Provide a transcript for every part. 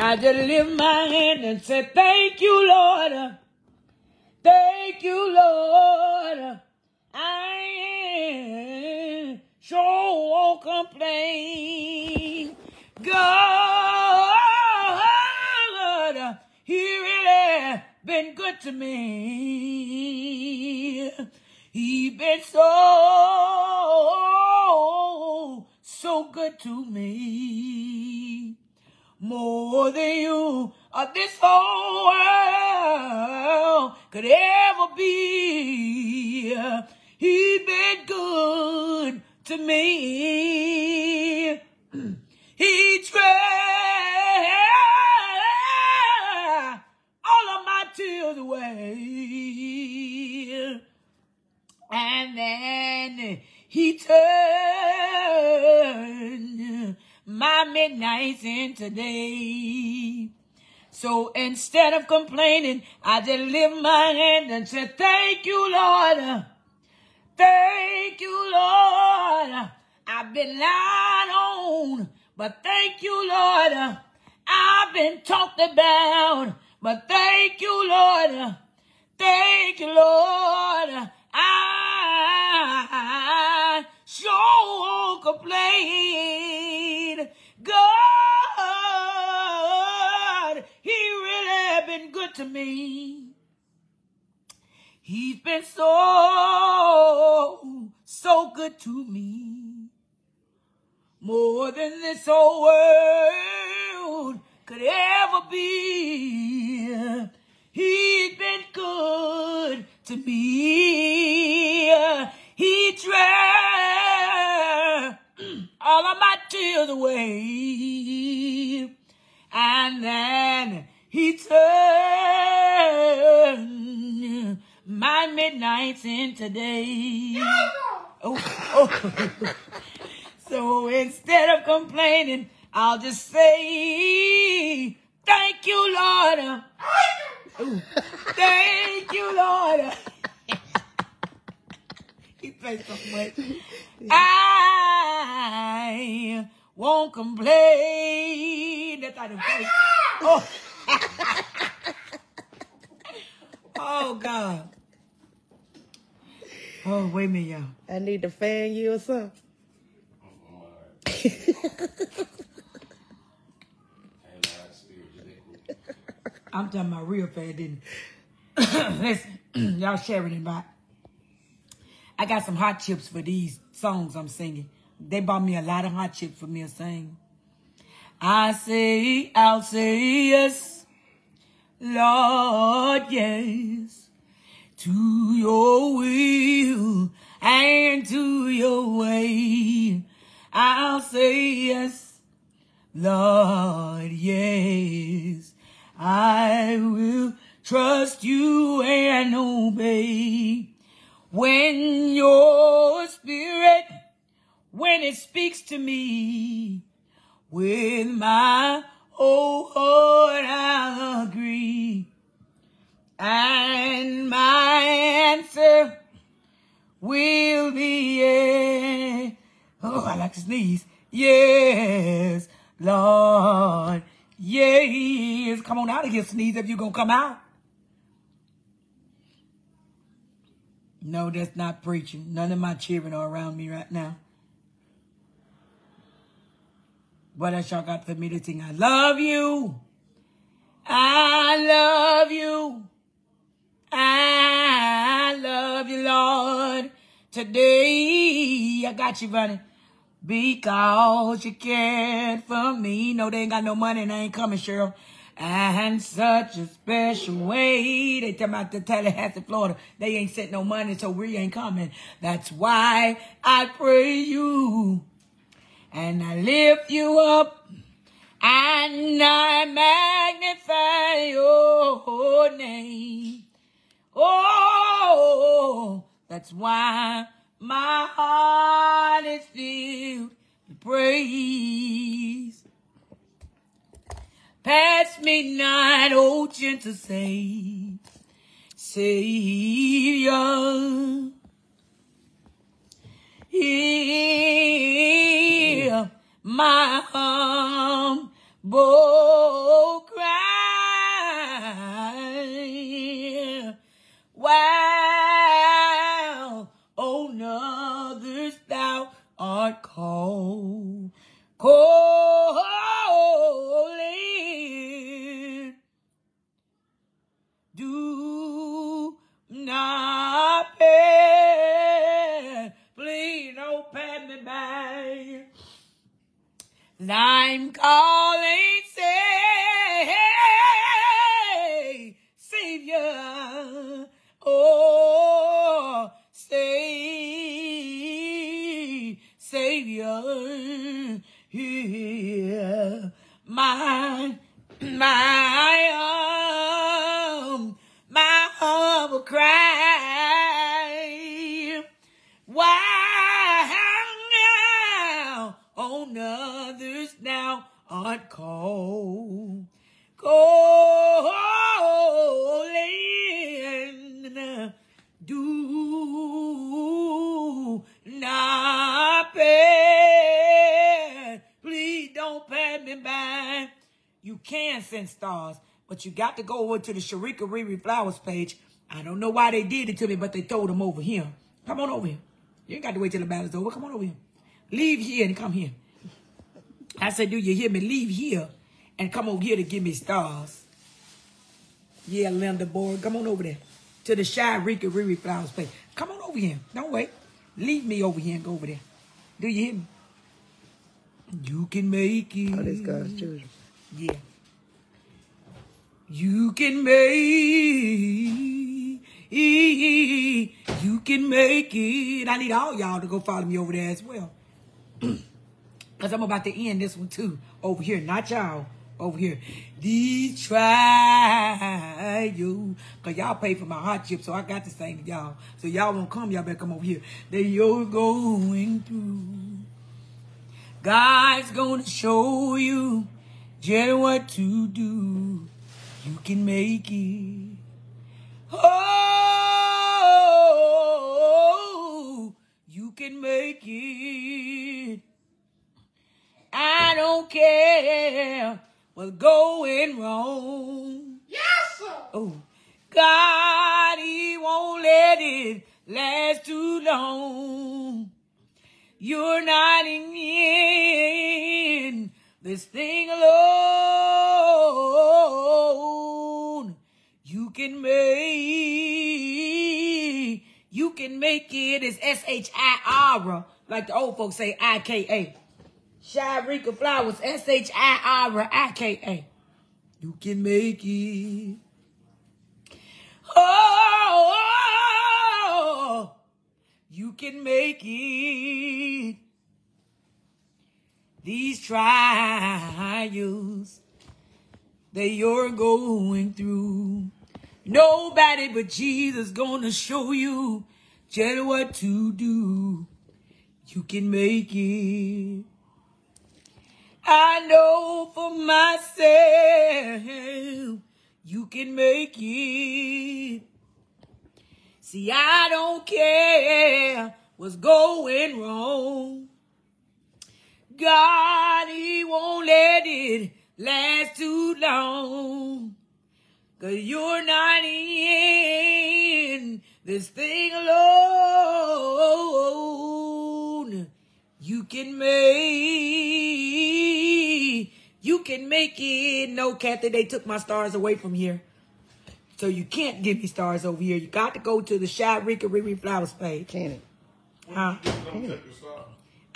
I just lift my hand and say, Thank you, Lord. Thank you, Lord. I sure won't complain. God, He really been good to me. He been so, so good to me. More than you or this whole world could ever be. He been good to me. He tried midnights into day. So instead of complaining, I just lift my hand and say, thank you, Lord. Thank you, Lord. I've been lied on, but thank you, Lord. I've been talked about, but thank you, Lord. Thank you, Lord. I sure complain. To me. He's been so, so good to me. More than this whole world could ever be. He's been good to me. so instead of complaining, I'll just say, thank you, Lord. Ooh, thank you, Lord. he plays so much. I won't complain. That's how the. Oh. oh, God. Oh, wait a minute, y'all. I need to fan you or something. I'm talking about real fast, didn't Listen, y'all sharing it back. I got some hot chips for these songs I'm singing. They bought me a lot of hot chips for me to sing. I say, I'll say yes, Lord, yes, to your will and to your way. I'll say yes, Lord, yes. I will trust you and obey. When your spirit, when it speaks to me, with my oh, whole heart I'll agree. And my answer will be yes. Oh, I like to sneeze. Yes, Lord. Yes. Come on out of here, sneeze, if you're going to come out. No, that's not preaching. None of my children are around me right now. What else y'all got for me to sing? I love you. I love Today, I got you running. Because you cared for me. No, they ain't got no money and I ain't coming, Cheryl. And such a special way. They tell about the Tallahassee, Florida. They ain't sent no money, so we ain't coming. That's why I praise you. And I lift you up. And I magnify your name. Oh, that's why my heart is filled with praise. Pass Past midnight, oh gentle Savior, Savior. Hear my humble On others thou art called Calling. Do not pay. Please don't pay me back. Thine call. Back. You can send stars, but you got to go over to the Shirika Riri Flowers page. I don't know why they did it to me, but they told them over here. Come on over here. You ain't got to wait till the battle's over. Come on over here. Leave here and come here. I said, do you hear me? Leave here and come over here to give me stars. Yeah, Linda boy, come on over there to the Shirika Riri Flowers page. Come on over here. Don't wait. Leave me over here and go over there. Do you hear me? You can make it. Oh, this God's children. Yeah. You can make it. you can make it. I need all y'all to go follow me over there as well. Because I'm about to end this one too. Over here. Not y'all. Over here. These trials. Because y'all pay for my hot chip, so I got to sing to y'all. So y'all won't come, y'all better come over here. That you're going through. God's gonna show you just what to do. You can make it. This thing alone. You can make, you can make it as S-H-I-R, like the old folks say, I-K-A. Shirika Flowers, S-H-I-R, I-K-A. You can make it. Oh, you can make it. These trials that you're going through. Nobody but Jesus gonna show you just what to do. You can make it. I know for myself, you can make it. See, I don't care what's going wrong. God, He won't let it last too long. Cause you're not in this thing alone. You can make, you can make it. No, Kathy, they took my stars away from here. So you can't give me stars over here. You got to go to the Shirika Riri Flowers page. Can it? Huh?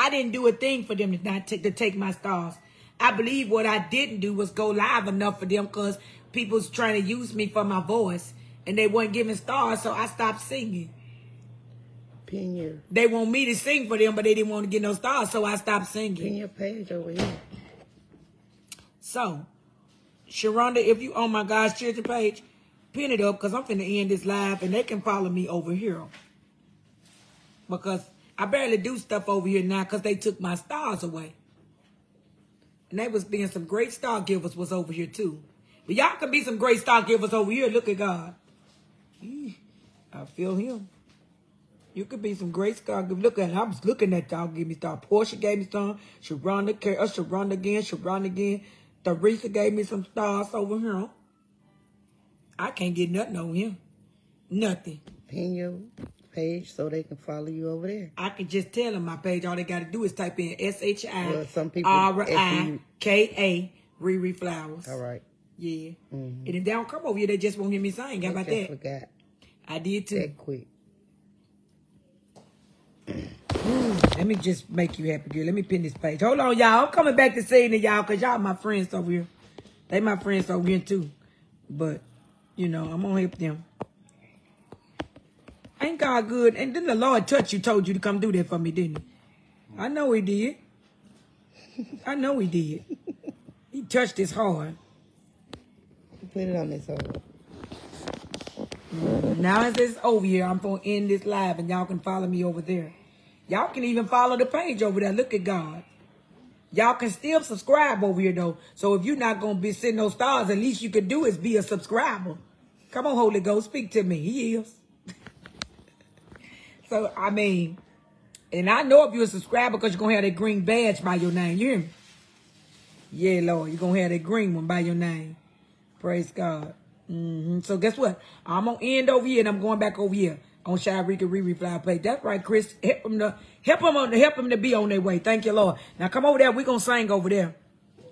I didn't do a thing for them to not take to take my stars. I believe what I didn't do was go live enough for them because people's trying to use me for my voice and they weren't giving stars, so I stopped singing. Pin your, They want me to sing for them, but they didn't want to get no stars, so I stopped pin singing. your page over here. So, Sharonda, if you on my God's Children page, pin it up because I'm finna end this live and they can follow me over here. Because I barely do stuff over here now because they took my stars away. And they was being some great star givers was over here too. But y'all can be some great star givers over here. Look at God. I feel him. You could be some great star givers. Look at I was looking at y'all give me star. Portia gave me some. Sharonda, uh, Sharonda again. Sharonda again. Teresa gave me some stars over here. I can't get nothing on him. Nothing. Pin your page so they can follow you over there. I can just tell them my page. All they got to do is type in S H I Well, some people- R I K A Riri Flowers. All right. Yeah. Mm-hmm. And if they don't come over here, they just won't hear me sing. How about that? forgot I did too. that quick. Let me just make you happy, girl. Let me pin this page. Hold on, y'all. I'm coming back to saying to y'all because y'all my friends over here. They my friends over here too. But, you know, I'm going to help them. Ain't God good? And then the Lord touched you, told you to come do that for me, didn't he? I know he did. I know he did. He touched his heart. Put it on this over. Now as it's over here, I'm gonna end this live and y'all can follow me over there. Y'all can even follow the page over there. Look at God. Y'all can still subscribe over here though. So if you're not gonna be sending those stars, at least you can do is be a subscriber. Come on, Holy Ghost, speak to me. He is. So I mean, and I know if you're a subscriber because you're gonna have that green badge by your name. You hear me? Yeah, Lord, you're gonna have that green one by your name. Praise God. hmm So guess what? I'm gonna end over here and I'm going back over here on Shirika Re-Reply page. That's right, Chris. Help them to help them on help them to be on their way. Thank you, Lord. Now come over there. We're gonna sing over there.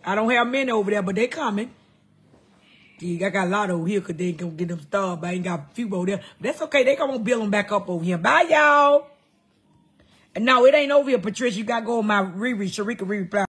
I don't have many over there, but they coming. I got a lot over here because they ain't gonna get them starved. I ain't got a few over there. But that's okay. They gonna build them back up over here. Bye, y'all. And no, it ain't over here, Patricia. You gotta go on my Riri Shirika Re-Reply.